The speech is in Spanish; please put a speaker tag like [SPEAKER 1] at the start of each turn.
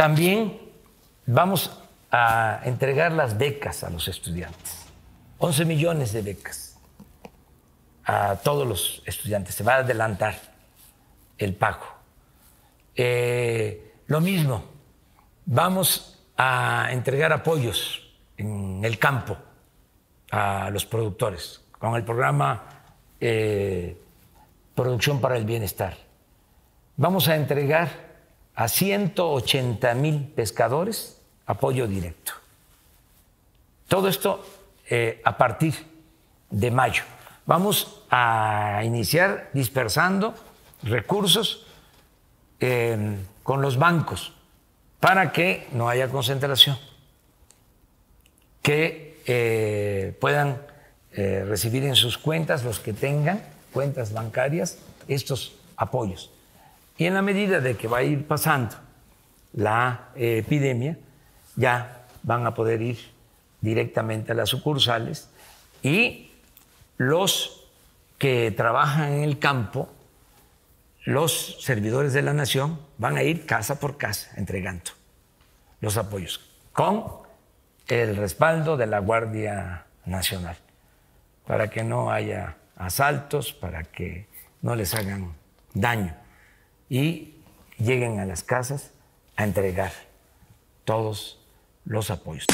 [SPEAKER 1] También vamos a entregar las becas a los estudiantes. 11 millones de becas a todos los estudiantes. Se va a adelantar el pago. Eh, lo mismo, vamos a entregar apoyos en el campo a los productores con el programa eh, Producción para el Bienestar. Vamos a entregar a 180 mil pescadores apoyo directo. Todo esto eh, a partir de mayo. Vamos a iniciar dispersando recursos eh, con los bancos para que no haya concentración, que eh, puedan eh, recibir en sus cuentas los que tengan cuentas bancarias estos apoyos. Y en la medida de que va a ir pasando la epidemia, ya van a poder ir directamente a las sucursales y los que trabajan en el campo, los servidores de la nación, van a ir casa por casa entregando los apoyos, con el respaldo de la Guardia Nacional, para que no haya asaltos, para que no les hagan daño y lleguen a las casas a entregar todos los apoyos.